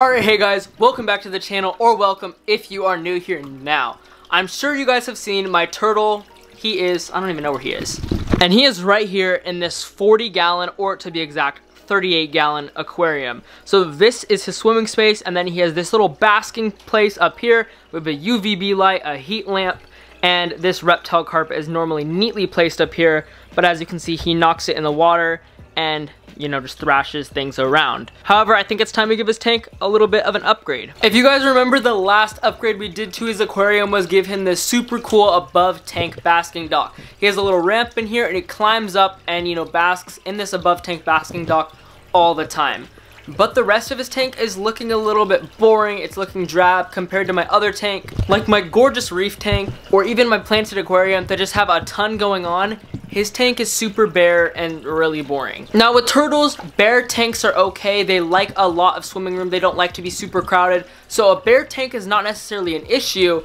Alright, hey guys, welcome back to the channel, or welcome if you are new here now. I'm sure you guys have seen my turtle. He is, I don't even know where he is. And he is right here in this 40 gallon, or to be exact, 38 gallon aquarium. So this is his swimming space, and then he has this little basking place up here with a UVB light, a heat lamp, and this reptile carpet is normally neatly placed up here, but as you can see, he knocks it in the water, and you know, just thrashes things around. However, I think it's time to give his tank a little bit of an upgrade. If you guys remember the last upgrade we did to his aquarium was give him this super cool above tank basking dock. He has a little ramp in here and he climbs up and, you know, basks in this above tank basking dock all the time. But the rest of his tank is looking a little bit boring. It's looking drab compared to my other tank. Like my gorgeous reef tank or even my planted aquarium that just have a ton going on. His tank is super bare and really boring. Now with turtles, bare tanks are okay. They like a lot of swimming room. They don't like to be super crowded. So a bare tank is not necessarily an issue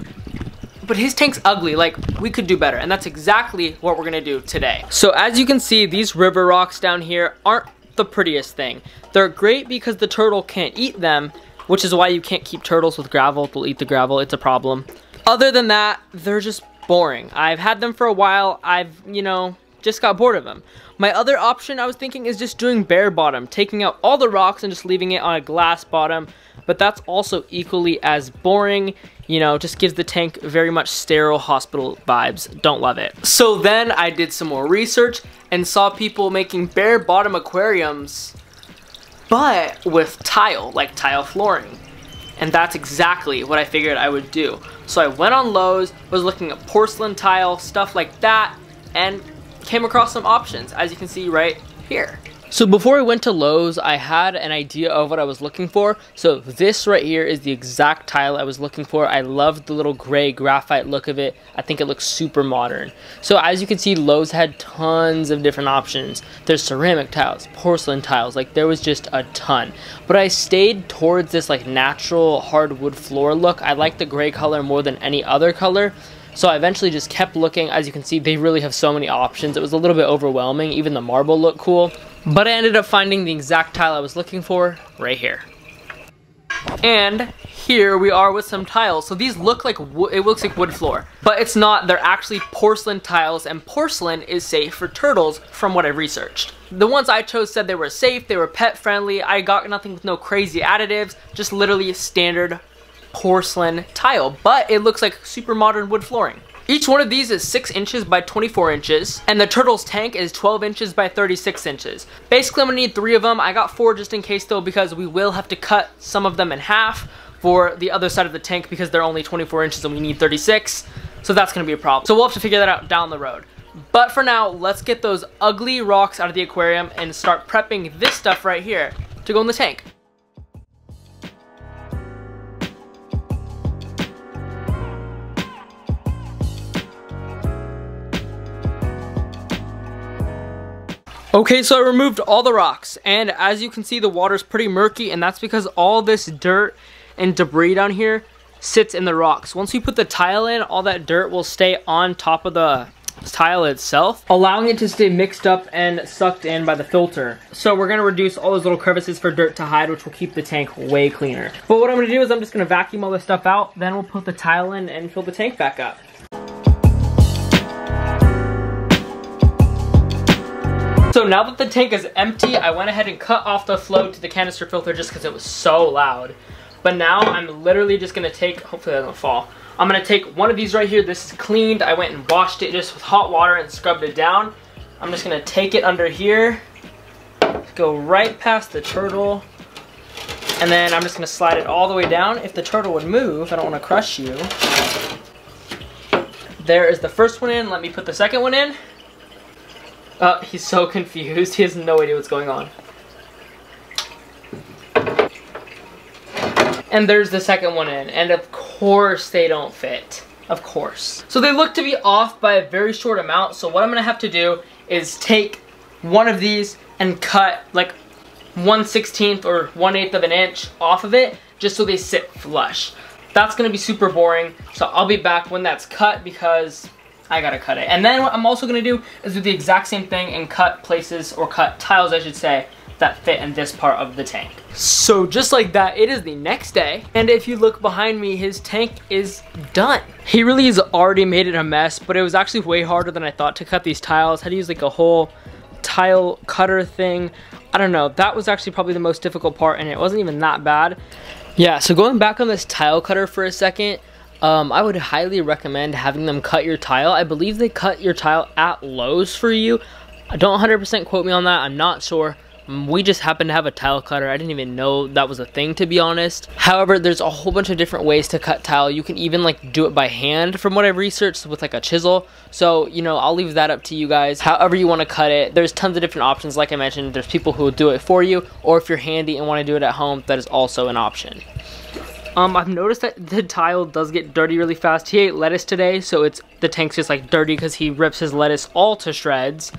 but his tank's ugly like we could do better and that's exactly what we're gonna do today so as you can see these river rocks down here aren't the prettiest thing they're great because the turtle can't eat them which is why you can't keep turtles with gravel they'll eat the gravel it's a problem other than that they're just boring. I've had them for a while. I've, you know, just got bored of them. My other option I was thinking is just doing bare bottom, taking out all the rocks and just leaving it on a glass bottom, but that's also equally as boring, you know, just gives the tank very much sterile hospital vibes. Don't love it. So then I did some more research and saw people making bare bottom aquariums, but with tile, like tile flooring. And that's exactly what I figured I would do. So I went on Lowe's, was looking at porcelain tile, stuff like that, and came across some options, as you can see right here. So before I went to Lowe's, I had an idea of what I was looking for. So this right here is the exact tile I was looking for. I love the little gray graphite look of it. I think it looks super modern. So as you can see, Lowe's had tons of different options. There's ceramic tiles, porcelain tiles, like there was just a ton. But I stayed towards this like natural hardwood floor look. I like the gray color more than any other color. So I eventually just kept looking. As you can see, they really have so many options. It was a little bit overwhelming. Even the marble looked cool. But I ended up finding the exact tile I was looking for right here. And here we are with some tiles. So these look like, it looks like wood floor, but it's not. They're actually porcelain tiles and porcelain is safe for turtles from what I've researched. The ones I chose said they were safe, they were pet friendly. I got nothing with no crazy additives, just literally standard porcelain tile, but it looks like super modern wood flooring. Each one of these is 6 inches by 24 inches, and the turtle's tank is 12 inches by 36 inches. Basically, I'm to need 3 of them. I got 4 just in case though, because we will have to cut some of them in half for the other side of the tank because they're only 24 inches and we need 36. So that's to be a problem. So we'll have to figure that out down the road. But for now, let's get those ugly rocks out of the aquarium and start prepping this stuff right here to go in the tank. Okay, so I removed all the rocks, and as you can see, the water's pretty murky, and that's because all this dirt and debris down here sits in the rocks. Once we put the tile in, all that dirt will stay on top of the tile itself, allowing it to stay mixed up and sucked in by the filter. So we're gonna reduce all those little crevices for dirt to hide, which will keep the tank way cleaner. But what I'm gonna do is I'm just gonna vacuum all this stuff out, then we'll put the tile in and fill the tank back up. So now that the tank is empty, I went ahead and cut off the flow to the canister filter just because it was so loud. But now I'm literally just gonna take, hopefully that doesn't fall. I'm gonna take one of these right here. This is cleaned. I went and washed it just with hot water and scrubbed it down. I'm just gonna take it under here, go right past the turtle, and then I'm just gonna slide it all the way down. If the turtle would move, I don't wanna crush you. There is the first one in. Let me put the second one in. Uh, he's so confused. He has no idea what's going on. And there's the second one in. And of course they don't fit. Of course. So they look to be off by a very short amount. So what I'm going to have to do is take one of these and cut like 1 16th or 1 8th of an inch off of it just so they sit flush. That's going to be super boring. So I'll be back when that's cut because I gotta cut it. And then what I'm also gonna do is do the exact same thing and cut places, or cut tiles I should say, that fit in this part of the tank. So just like that, it is the next day. And if you look behind me, his tank is done. He really has already made it a mess, but it was actually way harder than I thought to cut these tiles. I had to use like a whole tile cutter thing. I don't know, that was actually probably the most difficult part and it wasn't even that bad. Yeah, so going back on this tile cutter for a second, um, I would highly recommend having them cut your tile. I believe they cut your tile at Lowe's for you. Don't 100% quote me on that, I'm not sure. Mm, we just happen to have a tile cutter. I didn't even know that was a thing to be honest. However, there's a whole bunch of different ways to cut tile. You can even like do it by hand from what I've researched with like a chisel. So, you know, I'll leave that up to you guys. However you want to cut it. There's tons of different options. Like I mentioned, there's people who will do it for you or if you're handy and want to do it at home, that is also an option. Um, I've noticed that the tile does get dirty really fast. He ate lettuce today, so it's the tank's just like dirty because he rips his lettuce all to shreds.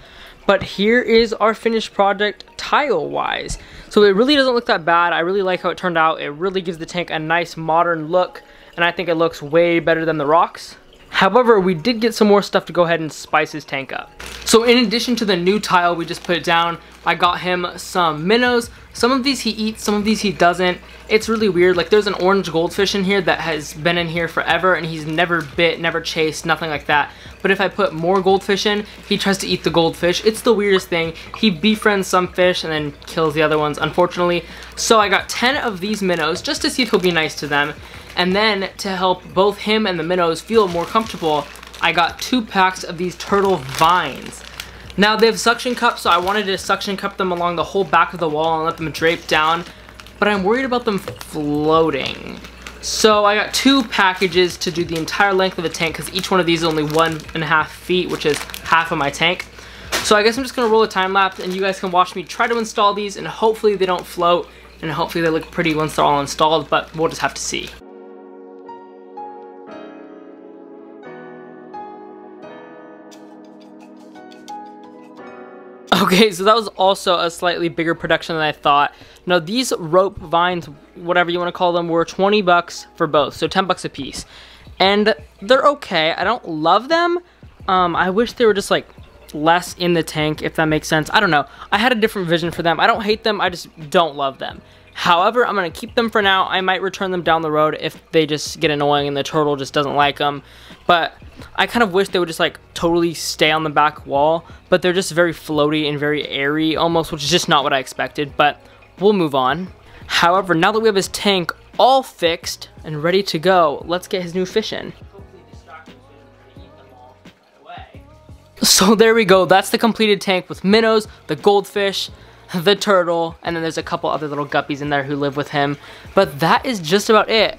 But here is our finished project tile-wise. So it really doesn't look that bad. I really like how it turned out. It really gives the tank a nice modern look, and I think it looks way better than the rocks. However, we did get some more stuff to go ahead and spice his tank up. So in addition to the new tile we just put down, I got him some minnows. Some of these he eats, some of these he doesn't. It's really weird. Like there's an orange goldfish in here that has been in here forever and he's never bit, never chased, nothing like that. But if I put more goldfish in, he tries to eat the goldfish. It's the weirdest thing. He befriends some fish and then kills the other ones, unfortunately. So I got 10 of these minnows just to see if he'll be nice to them. And then to help both him and the minnows feel more comfortable, I got two packs of these turtle vines. Now they have suction cups, so I wanted to suction cup them along the whole back of the wall and let them drape down, but I'm worried about them floating. So I got two packages to do the entire length of the tank because each one of these is only one and a half feet, which is half of my tank. So I guess I'm just gonna roll a time lapse and you guys can watch me try to install these and hopefully they don't float and hopefully they look pretty once they're all installed, but we'll just have to see. Okay, so that was also a slightly bigger production than I thought. Now these rope vines, whatever you want to call them, were 20 bucks for both, so 10 bucks a piece. And they're okay. I don't love them. Um, I wish they were just like less in the tank, if that makes sense. I don't know. I had a different vision for them. I don't hate them, I just don't love them. However, I'm going to keep them for now. I might return them down the road if they just get annoying and the turtle just doesn't like them. But I kind of wish they would just like totally stay on the back wall. But they're just very floaty and very airy almost, which is just not what I expected. But we'll move on. However, now that we have his tank all fixed and ready to go, let's get his new fish in. So there we go, that's the completed tank with minnows, the goldfish, the turtle, and then there's a couple other little guppies in there who live with him. But that is just about it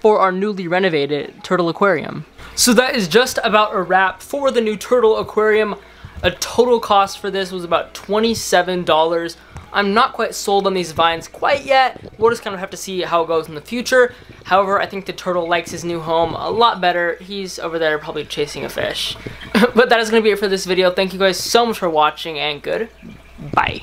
for our newly renovated turtle aquarium. So that is just about a wrap for the new turtle aquarium. A total cost for this was about $27. I'm not quite sold on these vines quite yet. We'll just kind of have to see how it goes in the future. However, I think the turtle likes his new home a lot better. He's over there probably chasing a fish. but that is going to be it for this video. Thank you guys so much for watching and good. Bye.